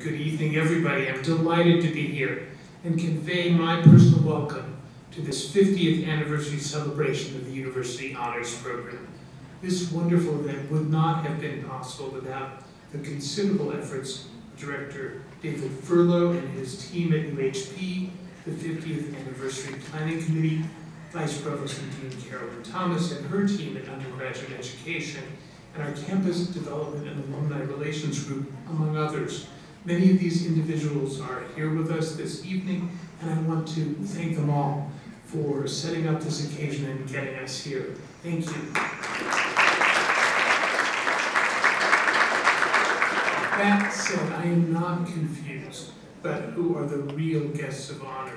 Good evening, everybody. I'm delighted to be here and convey my personal welcome to this 50th anniversary celebration of the University Honors Program. This wonderful event would not have been possible without the considerable efforts of Director David Furlow and his team at UHP, the 50th Anniversary Planning Committee, Vice Provost and Dean Carolyn Thomas and her team at Undergraduate Education, and our Campus Development and Alumni Relations Group, among others. Many of these individuals are here with us this evening, and I want to thank them all for setting up this occasion and getting us here. Thank you. That said, I am not confused about who are the real guests of honor.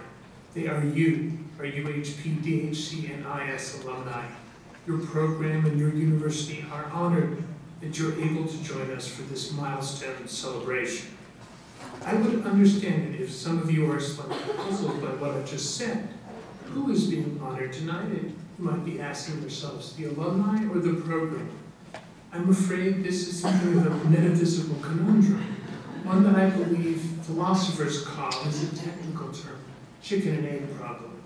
They are you, our UHP, DHC, and IS alumni. Your program and your university are honored that you're able to join us for this milestone celebration. I would understand it if some of you are slightly puzzled by what I've just said. Who is being honored tonight? You might be asking yourselves, the alumni or the program? I'm afraid this is something of a metaphysical conundrum, one that I believe philosophers call, as a technical term, chicken and egg problem.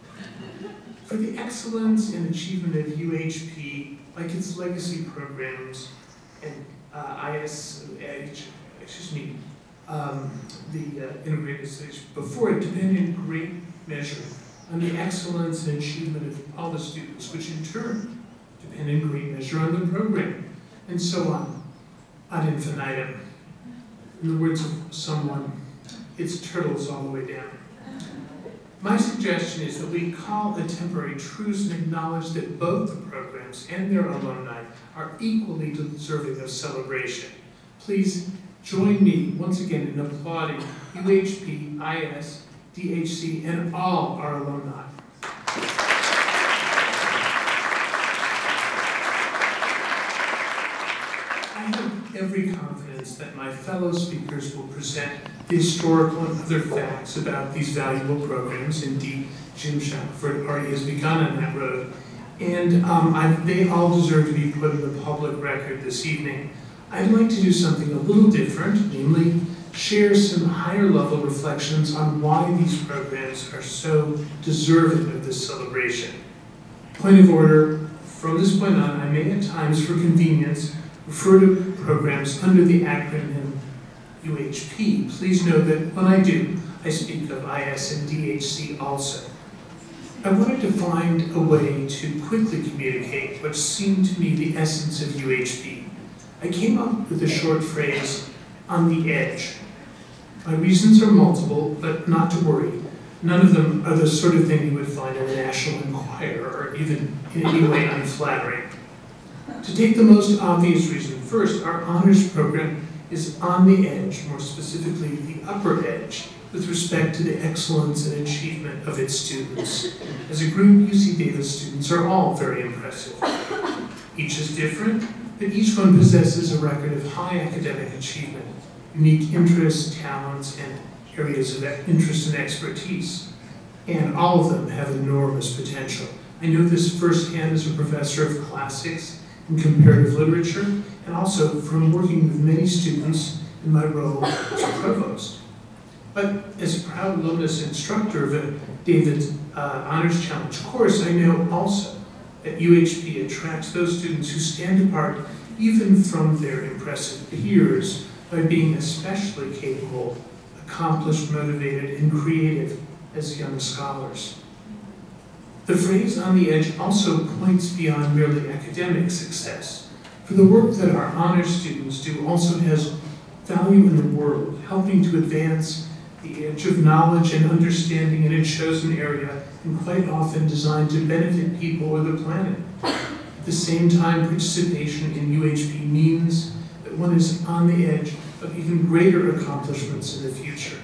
For the excellence and achievement of UHP, like its legacy programs and uh, IS, excuse me, um, the uh, integrated stage before it depended in great measure on the excellence and achievement of all the students, which in turn depend in great measure on the program, and so on, ad infinitum. In the words of someone, it's turtles all the way down. My suggestion is that we call a temporary truce and acknowledge that both the programs and their alumni are equally deserving of celebration. Please Join me once again in applauding UHP, IS, DHC, and all our alumni. I have every confidence that my fellow speakers will present the historical and other facts about these valuable programs. Indeed, Jim Shackelford already has begun on that road. And um, they all deserve to be put in the public record this evening. I'd like to do something a little different, namely share some higher level reflections on why these programs are so deserving of this celebration. Point of order, from this point on, I may at times, for convenience, refer to programs under the acronym UHP. Please know that when I do, I speak of IS and DHC also. I wanted to find a way to quickly communicate what seemed to me the essence of UHP I came up with a short phrase, on the edge. My reasons are multiple, but not to worry. None of them are the sort of thing you would find in the National Enquirer or even in any way unflattering. To take the most obvious reason first, our honors program is on the edge, more specifically the upper edge, with respect to the excellence and achievement of its students. As a group, UC Davis students are all very impressive. Each is different, but each one possesses a record of high academic achievement, unique interests, talents, and areas of interest and expertise. And all of them have enormous potential. I know this firsthand as a professor of classics and comparative literature, and also from working with many students in my role as provost. But as a proud alumnus instructor of a Davis uh, Honors Challenge course, I know also that UHP attracts those students who stand apart even from their impressive peers by being especially capable, accomplished, motivated, and creative as young scholars. The phrase on the edge also points beyond merely academic success, for the work that our honors students do also has value in the world, helping to advance the edge of knowledge and understanding in a chosen area and quite often designed to benefit people or the planet. At the same time, participation in UHP means that one is on the edge of even greater accomplishments in the future.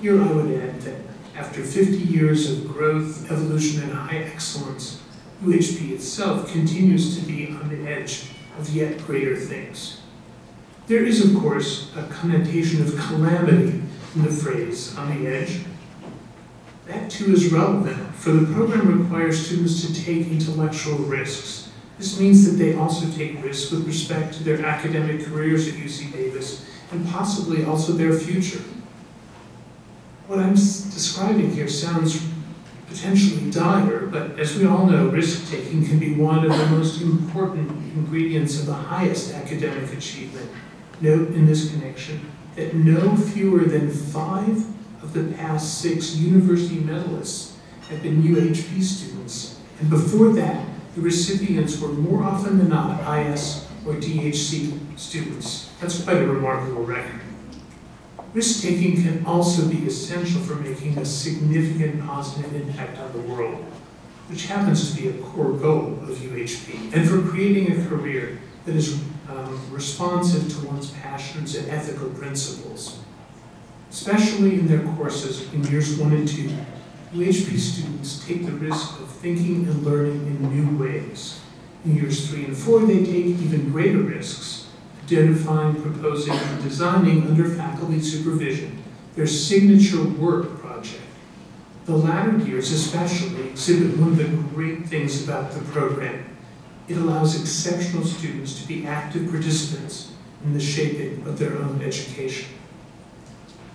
Here I would add that after 50 years of growth, evolution, and high excellence, UHP itself continues to be on the edge of yet greater things. There is, of course, a connotation of calamity in the phrase on the edge. That too is relevant, for the program requires students to take intellectual risks. This means that they also take risks with respect to their academic careers at UC Davis and possibly also their future. What I'm describing here sounds potentially dire, but as we all know, risk-taking can be one of the most important ingredients of the highest academic achievement. Note in this connection that no fewer than five of the past six university medalists have been UHP students, and before that, the recipients were more often than not IS or DHC students. That's quite a remarkable record. Risk-taking can also be essential for making a significant positive impact on the world, which happens to be a core goal of UHP, and for creating a career that is um, responsive to one's passions and ethical principles. Especially in their courses in years one and two, UHP students take the risk of thinking and learning in new ways. In years three and four, they take even greater risks, identifying, proposing, and designing under faculty supervision their signature work project. The latter years especially exhibit one of the great things about the program. It allows exceptional students to be active participants in the shaping of their own education.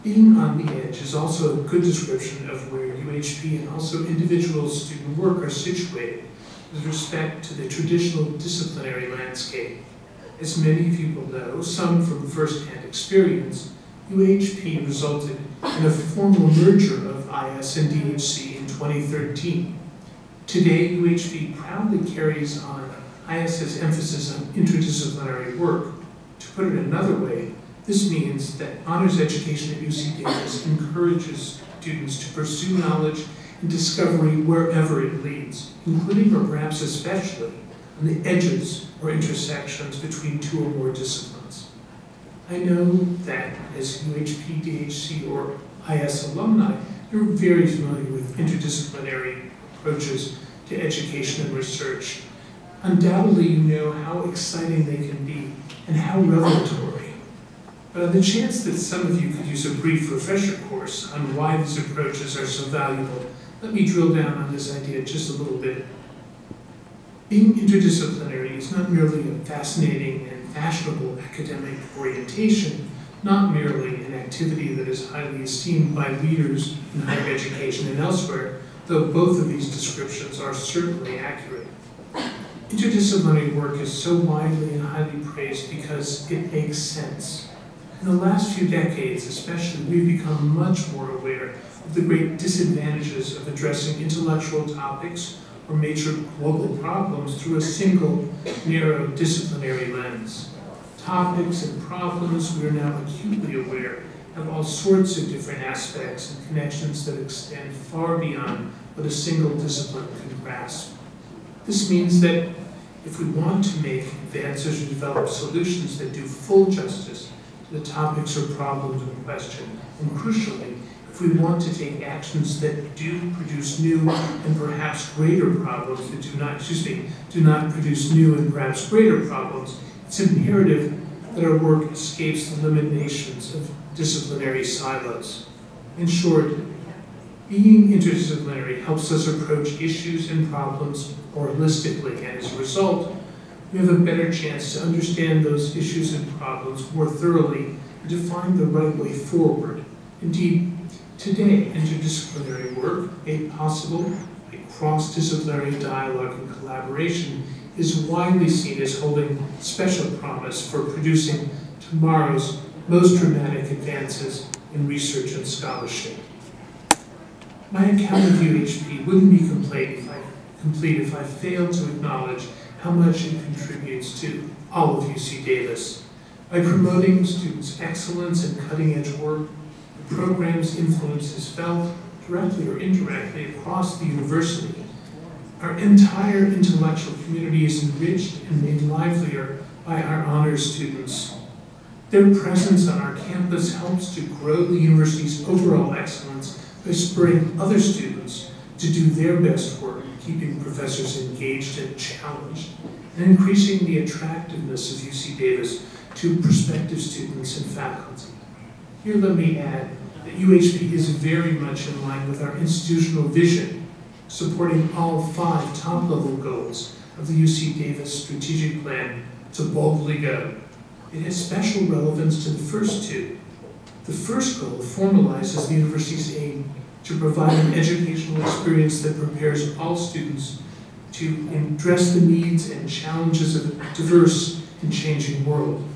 Being on the edge is also a good description of where UHP and also individual student work are situated with respect to the traditional disciplinary landscape. As many of you will know, some from first-hand experience, UHP resulted in a formal merger of IS and DHC in 2013. Today, UHP proudly carries on IS's emphasis on interdisciplinary work. To put it another way, this means that honors education at UC Davis encourages students to pursue knowledge and discovery wherever it leads, including or perhaps especially on the edges or intersections between two or more disciplines. I know that as UHP, DHC, or IS alumni, you're very familiar with interdisciplinary approaches to education and research. Undoubtedly, you know how exciting they can be and how revelatory But on the chance that some of you could use a brief refresher course on why these approaches are so valuable, let me drill down on this idea just a little bit. Being interdisciplinary is not merely a fascinating and fashionable academic orientation, not merely an activity that is highly esteemed by leaders in higher education and elsewhere, though both of these descriptions are certainly accurate. Interdisciplinary work is so widely and highly praised because it makes sense. In the last few decades, especially, we've become much more aware of the great disadvantages of addressing intellectual topics or major global problems through a single, narrow disciplinary lens. Topics and problems we are now acutely aware have all sorts of different aspects and connections that extend far beyond what a single discipline can grasp. This means that if we want to make advances or develop solutions that do full justice to the topics or problems in question. And crucially, if we want to take actions that do produce new and perhaps greater problems that do not, excuse me, do not produce new and perhaps greater problems, it's imperative that our work escapes the limitations of disciplinary silos. In short, being interdisciplinary helps us approach issues and problems more holistically, and as a result, we have a better chance to understand those issues and problems more thoroughly and to find the right way forward. Indeed, today, interdisciplinary work, made possible by cross-disciplinary dialogue and collaboration, is widely seen as holding special promise for producing tomorrow's most dramatic advances in research and scholarship. My account of UHP wouldn't be complete if I, complete if I failed to acknowledge how much it contributes to all of UC Davis. By promoting students' excellence and cutting-edge work, the program's influence is felt directly or indirectly across the university. Our entire intellectual community is enriched and made livelier by our honors students. Their presence on our campus helps to grow the university's overall excellence by spurring other students to do their best work keeping professors engaged and challenged, and increasing the attractiveness of UC Davis to prospective students and faculty. Here let me add that UHP is very much in line with our institutional vision, supporting all five top-level goals of the UC Davis strategic plan to boldly go. It has special relevance to the first two. The first goal formalizes the university's aim to provide an educational experience that prepares all students to address the needs and challenges of a diverse and changing world.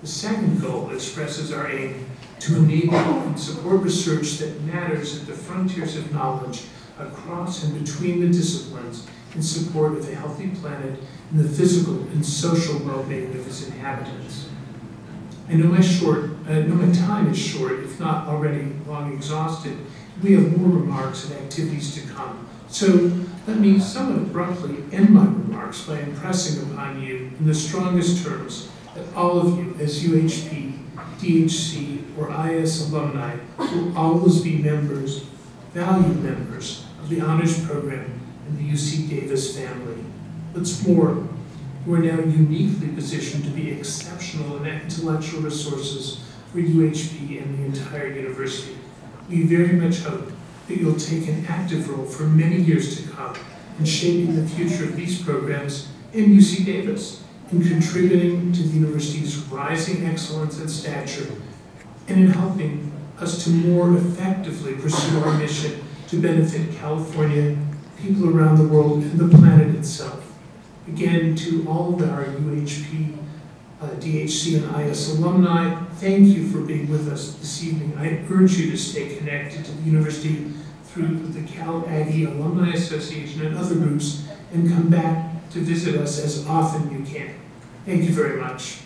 The second goal expresses our aim to enable and support research that matters at the frontiers of knowledge across and between the disciplines in support of a healthy planet and the physical and social well-being of its inhabitants. I know my short, I know my time is short, if not already long exhausted. We have more remarks and activities to come. So let me somewhat abruptly end my remarks by impressing upon you in the strongest terms that all of you as UHP, DHC, or IS alumni will always be members, valued members of the honors program and the UC Davis family. What's more, we're now uniquely positioned to be exceptional in intellectual resources for UHP and the entire university. We very much hope that you'll take an active role for many years to come in shaping the future of these programs in UC Davis, in contributing to the university's rising excellence and stature, and in helping us to more effectively pursue our mission to benefit California, people around the world, and the planet itself. Again, to all of our UHP, uh, DHC, and IS alumni, thank you for being with us this evening. I urge you to stay connected to the university through the Cal Aggie Alumni Association and other groups, and come back to visit us as often you can. Thank you very much.